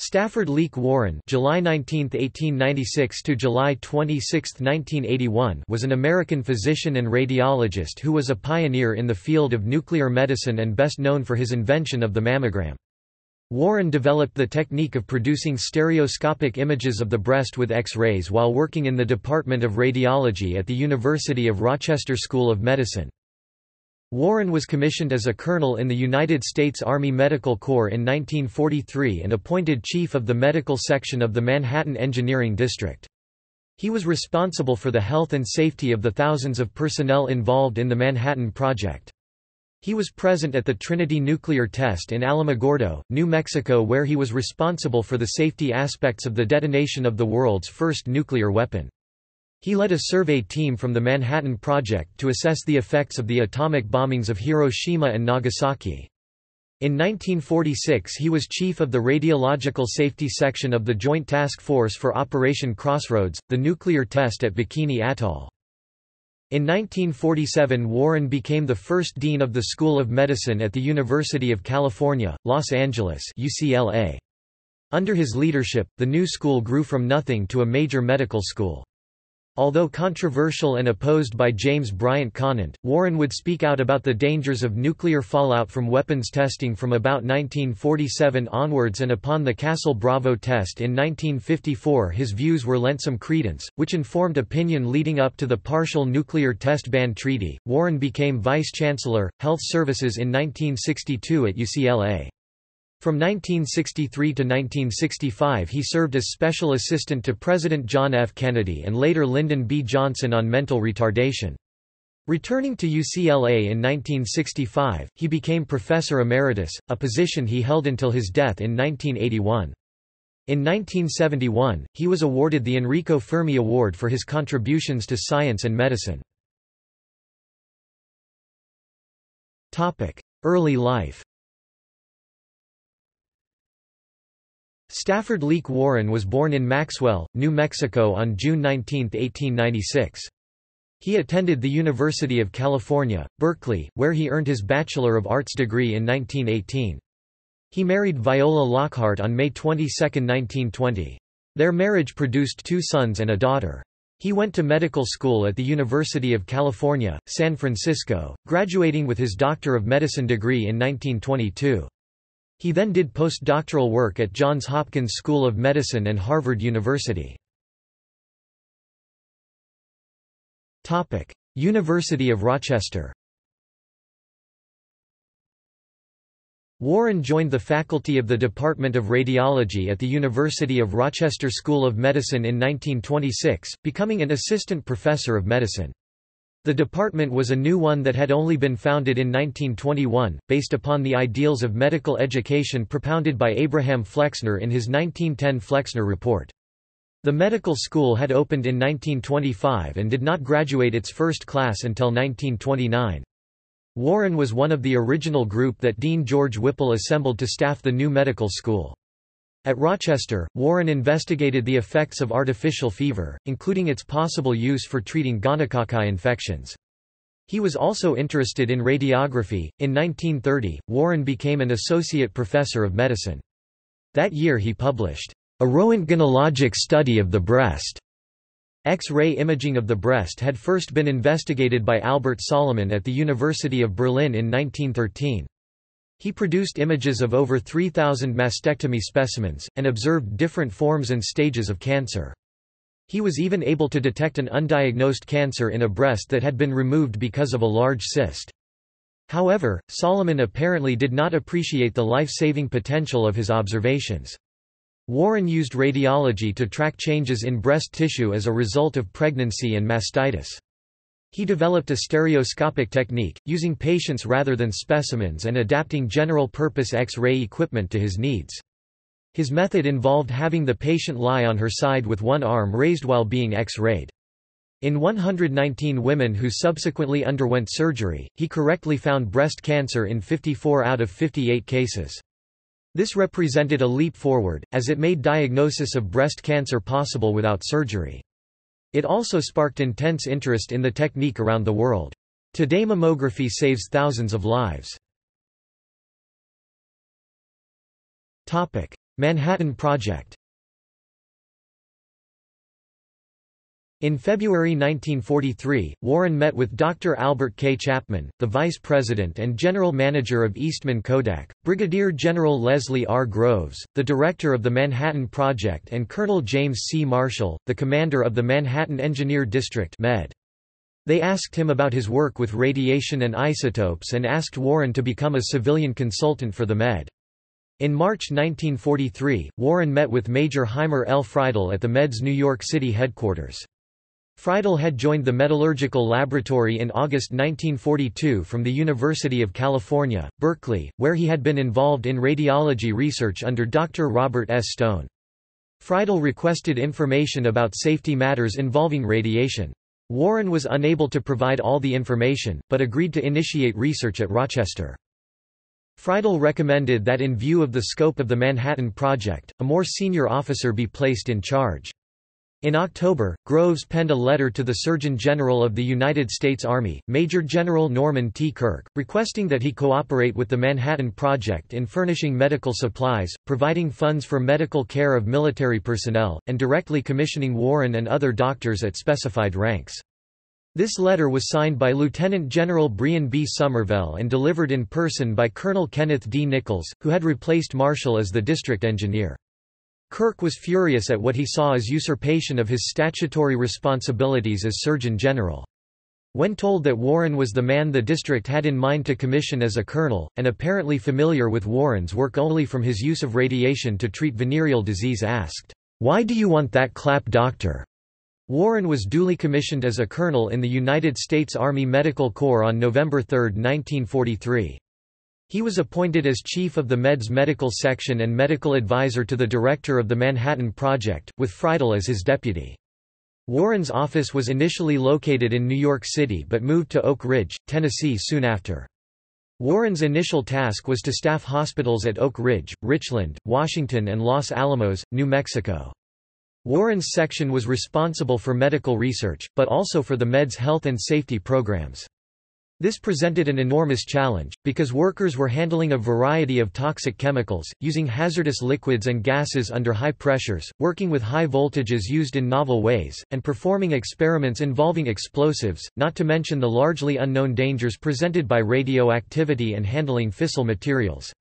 Stafford Leak Warren July 19, 1896 to July 26, 1981 was an American physician and radiologist who was a pioneer in the field of nuclear medicine and best known for his invention of the mammogram. Warren developed the technique of producing stereoscopic images of the breast with X-rays while working in the Department of Radiology at the University of Rochester School of Medicine. Warren was commissioned as a colonel in the United States Army Medical Corps in 1943 and appointed chief of the medical section of the Manhattan Engineering District. He was responsible for the health and safety of the thousands of personnel involved in the Manhattan Project. He was present at the Trinity nuclear test in Alamogordo, New Mexico where he was responsible for the safety aspects of the detonation of the world's first nuclear weapon. He led a survey team from the Manhattan Project to assess the effects of the atomic bombings of Hiroshima and Nagasaki. In 1946 he was chief of the Radiological Safety Section of the Joint Task Force for Operation Crossroads, the nuclear test at Bikini Atoll. In 1947 Warren became the first dean of the School of Medicine at the University of California, Los Angeles UCLA. Under his leadership, the new school grew from nothing to a major medical school. Although controversial and opposed by James Bryant Conant, Warren would speak out about the dangers of nuclear fallout from weapons testing from about 1947 onwards and upon the Castle Bravo test in 1954 his views were lent some credence, which informed opinion leading up to the partial nuclear test ban treaty. Warren became Vice-Chancellor, Health Services in 1962 at UCLA. From 1963 to 1965 he served as Special Assistant to President John F. Kennedy and later Lyndon B. Johnson on mental retardation. Returning to UCLA in 1965, he became Professor Emeritus, a position he held until his death in 1981. In 1971, he was awarded the Enrico Fermi Award for his contributions to science and medicine. Early life Stafford Leak Warren was born in Maxwell, New Mexico on June 19, 1896. He attended the University of California, Berkeley, where he earned his Bachelor of Arts degree in 1918. He married Viola Lockhart on May 22, 1920. Their marriage produced two sons and a daughter. He went to medical school at the University of California, San Francisco, graduating with his Doctor of Medicine degree in 1922. He then did postdoctoral work at Johns Hopkins School of Medicine and Harvard University. University of Rochester Warren joined the faculty of the Department of Radiology at the University of Rochester School of Medicine in 1926, becoming an assistant professor of medicine. The department was a new one that had only been founded in 1921, based upon the ideals of medical education propounded by Abraham Flexner in his 1910 Flexner Report. The medical school had opened in 1925 and did not graduate its first class until 1929. Warren was one of the original group that Dean George Whipple assembled to staff the new medical school. At Rochester, Warren investigated the effects of artificial fever, including its possible use for treating gonococci infections. He was also interested in radiography. In 1930, Warren became an associate professor of medicine. That year he published, A Röntgenologic Study of the Breast. X-ray imaging of the breast had first been investigated by Albert Salomon at the University of Berlin in 1913. He produced images of over 3,000 mastectomy specimens, and observed different forms and stages of cancer. He was even able to detect an undiagnosed cancer in a breast that had been removed because of a large cyst. However, Salomon apparently did not appreciate the life-saving potential of his observations. Warren used radiology to track changes in breast tissue as a result of pregnancy and mastitis. He developed a stereoscopic technique, using patients rather than specimens and adapting general-purpose X-ray equipment to his needs. His method involved having the patient lie on her side with one arm raised while being X-rayed. In 119 women who subsequently underwent surgery, he correctly found breast cancer in 54 out of 58 cases. This represented a leap forward, as it made diagnosis of breast cancer possible without surgery. It also sparked intense interest in the technique around the world. Today mammography saves thousands of lives. Manhattan Project In February 1943, Warren met with Dr. Albert K. Chapman, the vice president and general manager of Eastman Kodak, Brigadier General Leslie R. Groves, the director of the Manhattan Project and Colonel James C. Marshall, the commander of the Manhattan Engineer District Med. They asked him about his work with radiation and isotopes and asked Warren to become a civilian consultant for the Med. In March 1943, Warren met with Major Hymer L. Friedell at the Med's New York City headquarters. Friedell had joined the Metallurgical Laboratory in August 1942 from the University of California, Berkeley, where he had been involved in radiology research under Dr. Robert S. Stone. Friedell requested information about safety matters involving radiation. Warren was unable to provide all the information, but agreed to initiate research at Rochester. Friedell recommended that in view of the scope of the Manhattan Project, a more senior officer be placed in charge. In October, Groves penned a letter to the Surgeon General of the United States Army, Major General Norman T. Kirk, requesting that he cooperate with the Manhattan Project in furnishing medical supplies, providing funds for medical care of military personnel, and directly commissioning Warren and other doctors at specified ranks. This letter was signed by Lieutenant General Brehon B. Somervell and delivered in person by Colonel Kenneth D. Nichols, who had replaced Marshall as the district engineer. Kirk was furious at what he saw as usurpation of his statutory responsibilities as Surgeon General. When told that Warren was the man the district had in mind to commission as a colonel, and apparently familiar with Warren's work only from his use of radiation to treat venereal disease asked, "'Why do you want that clap doctor?' Warren was duly commissioned as a colonel in the United States Army Medical Corps on November 3, 1943. He was appointed as chief of the Meds Medical Section and medical advisor to the director of the Manhattan Project, with Friedell as his deputy. Warren's office was initially located in New York City but moved to Oak Ridge, Tennessee soon after. Warren's initial task was to staff hospitals at Oak Ridge, Richland, Washington and Los Alamos, New Mexico. Warren's section was responsible for medical research, but also for the Meds health and safety programs. This presented an enormous challenge, because workers were handling a variety of toxic chemicals, using hazardous liquids and gases under high pressures, working with high voltages used in novel ways, and performing experiments involving explosives, not to mention the largely unknown dangers presented by radioactivity and handling fissile materials.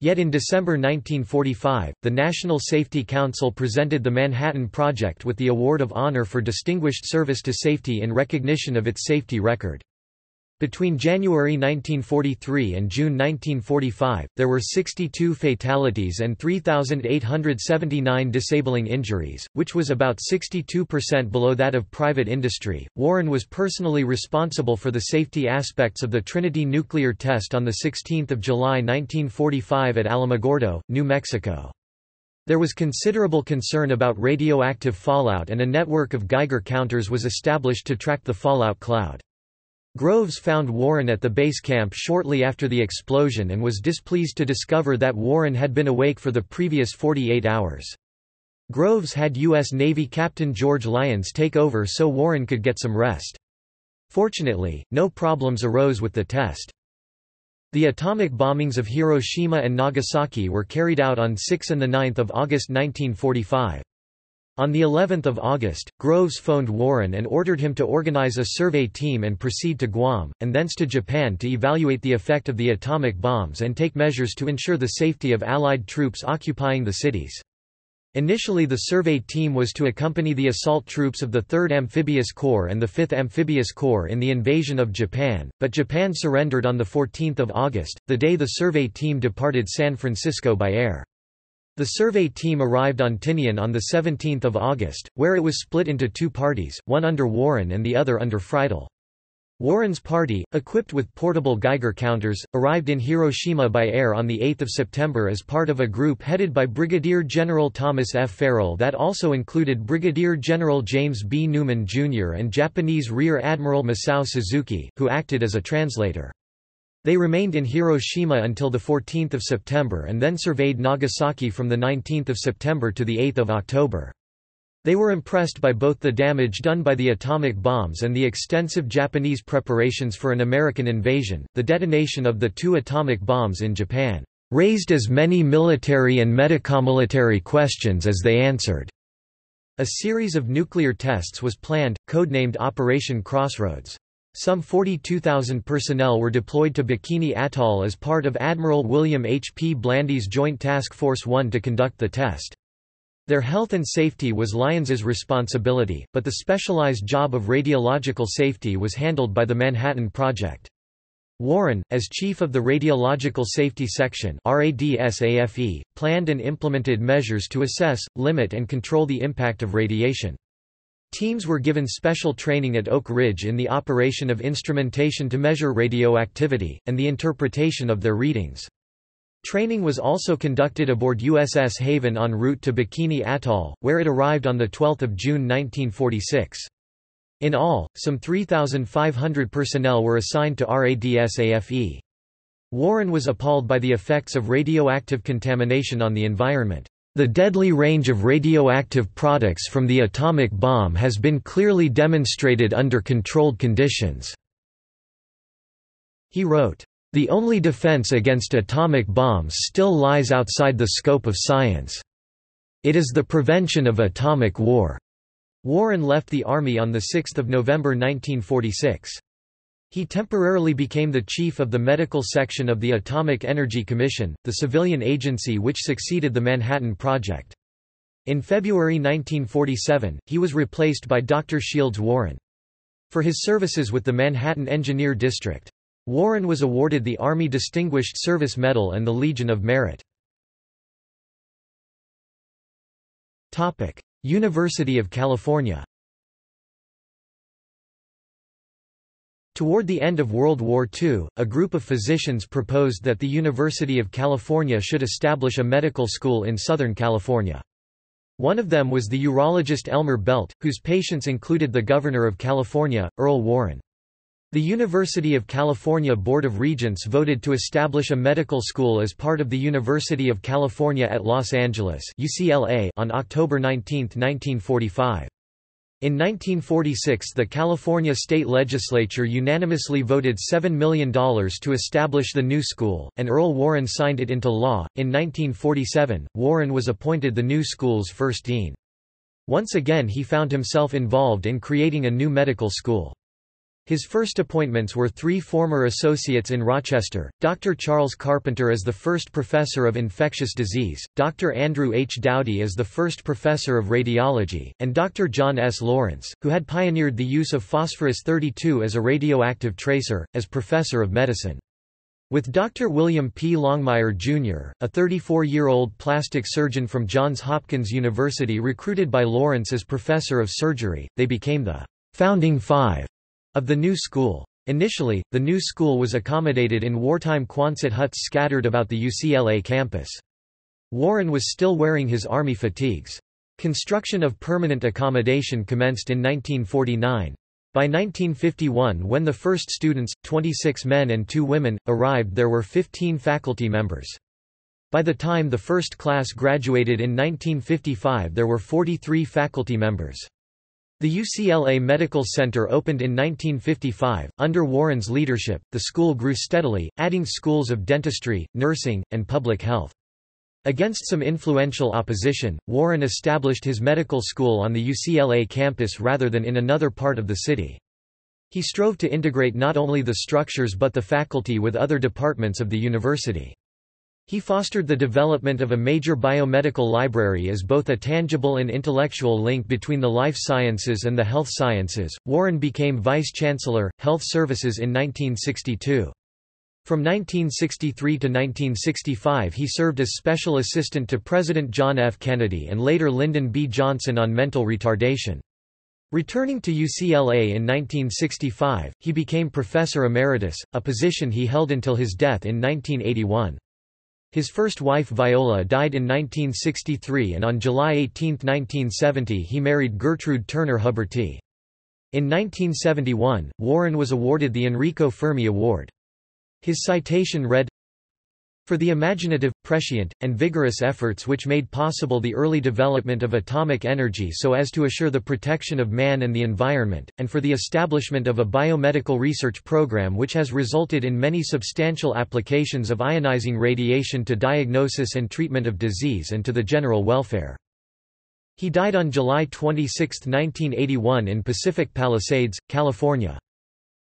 Yet in December 1945, the National Safety Council presented the Manhattan Project with the Award of Honor for Distinguished Service to Safety in recognition of its safety record. Between January 1943 and June 1945, there were 62 fatalities and 3,879 disabling injuries, which was about 62% below that of private industry. Warren was personally responsible for the safety aspects of the Trinity nuclear test on 16 July 1945 at Alamogordo, New Mexico. There was considerable concern about radioactive fallout and a network of Geiger counters was established to track the fallout cloud. Groves found Warren at the base camp shortly after the explosion and was displeased to discover that Warren had been awake for the previous 48 hours. Groves had U.S. Navy Captain George Lyons take over so Warren could get some rest. Fortunately, no problems arose with the test. The atomic bombings of Hiroshima and Nagasaki were carried out on 6 and 9 August 1945. On the 11th of August, Groves phoned Warren and ordered him to organize a survey team and proceed to Guam, and thence to Japan to evaluate the effect of the atomic bombs and take measures to ensure the safety of Allied troops occupying the cities. Initially the survey team was to accompany the assault troops of the 3rd Amphibious Corps and the 5th Amphibious Corps in the invasion of Japan, but Japan surrendered on 14 August, the day the survey team departed San Francisco by air. The survey team arrived on Tinian on 17 August, where it was split into two parties, one under Warren and the other under Friedell. Warren's party, equipped with portable Geiger counters, arrived in Hiroshima by air on 8 September as part of a group headed by Brigadier General Thomas F. Farrell that also included Brigadier General James B. Newman, Jr. and Japanese Rear Admiral Masao Suzuki, who acted as a translator. They remained in Hiroshima until 14 September and then surveyed Nagasaki from 19 September to 8 October. They were impressed by both the damage done by the atomic bombs and the extensive Japanese preparations for an American invasion. The detonation of the two atomic bombs in Japan raised as many military and medicomilitary questions as they answered. A series of nuclear tests was planned, codenamed Operation Crossroads. Some 42,000 personnel were deployed to Bikini Atoll as part of Admiral William H. P. Blandy's Joint Task Force 1 to conduct the test. Their health and safety was Lyons's responsibility, but the specialized job of radiological safety was handled by the Manhattan Project. Warren, as chief of the Radiological Safety Section RADSAFE, planned and implemented measures to assess, limit and control the impact of radiation. Teams were given special training at Oak Ridge in the operation of instrumentation to measure radioactivity, and the interpretation of their readings. Training was also conducted aboard USS Haven en route to Bikini Atoll, where it arrived on 12 June 1946. In all, some 3,500 personnel were assigned to RADSAFE. Warren was appalled by the effects of radioactive contamination on the environment. The deadly range of radioactive products from the atomic bomb has been clearly demonstrated under controlled conditions." He wrote, "...the only defense against atomic bombs still lies outside the scope of science. It is the prevention of atomic war." Warren left the Army on 6 November 1946. He temporarily became the chief of the medical section of the Atomic Energy Commission, the civilian agency which succeeded the Manhattan Project. In February 1947, he was replaced by Dr. Shields Warren. For his services with the Manhattan Engineer District. Warren was awarded the Army Distinguished Service Medal and the Legion of Merit. University of California Toward the end of World War II, a group of physicians proposed that the University of California should establish a medical school in Southern California. One of them was the urologist Elmer Belt, whose patients included the Governor of California, Earl Warren. The University of California Board of Regents voted to establish a medical school as part of the University of California at Los Angeles UCLA on October 19, 1945. In 1946 the California state legislature unanimously voted $7 million to establish the new school, and Earl Warren signed it into law. In 1947, Warren was appointed the new school's first dean. Once again he found himself involved in creating a new medical school. His first appointments were three former associates in Rochester, Dr. Charles Carpenter as the first professor of infectious disease, Dr. Andrew H. Dowdy as the first professor of radiology, and Dr. John S. Lawrence, who had pioneered the use of phosphorus-32 as a radioactive tracer, as professor of medicine. With Dr. William P. Longmire, Jr., a 34-year-old plastic surgeon from Johns Hopkins University recruited by Lawrence as professor of surgery, they became the «Founding Five» of the new school. Initially, the new school was accommodated in wartime Quonset huts scattered about the UCLA campus. Warren was still wearing his army fatigues. Construction of permanent accommodation commenced in 1949. By 1951 when the first students, 26 men and two women, arrived there were 15 faculty members. By the time the first class graduated in 1955 there were 43 faculty members. The UCLA Medical Center opened in 1955. Under Warren's leadership, the school grew steadily, adding schools of dentistry, nursing, and public health. Against some influential opposition, Warren established his medical school on the UCLA campus rather than in another part of the city. He strove to integrate not only the structures but the faculty with other departments of the university. He fostered the development of a major biomedical library as both a tangible and intellectual link between the life sciences and the health sciences. Warren became Vice Chancellor, Health Services in 1962. From 1963 to 1965 he served as Special Assistant to President John F. Kennedy and later Lyndon B. Johnson on mental retardation. Returning to UCLA in 1965, he became Professor Emeritus, a position he held until his death in 1981. His first wife Viola died in 1963 and on July 18, 1970 he married Gertrude Turner Huberty. In 1971, Warren was awarded the Enrico Fermi Award. His citation read, For the imaginative, prescient, and vigorous efforts which made possible the early development of atomic energy so as to assure the protection of man and the environment, and for the establishment of a biomedical research program which has resulted in many substantial applications of ionizing radiation to diagnosis and treatment of disease and to the general welfare. He died on July 26, 1981 in Pacific Palisades, California.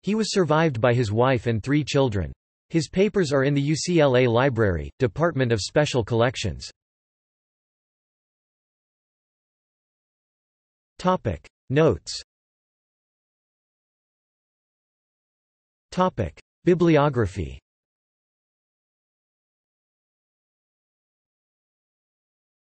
He was survived by his wife and three children. His papers are in the UCLA Library, Department of Special Collections. Topic Notes Topic Bibliography